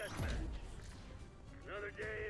Deathmatch. Another day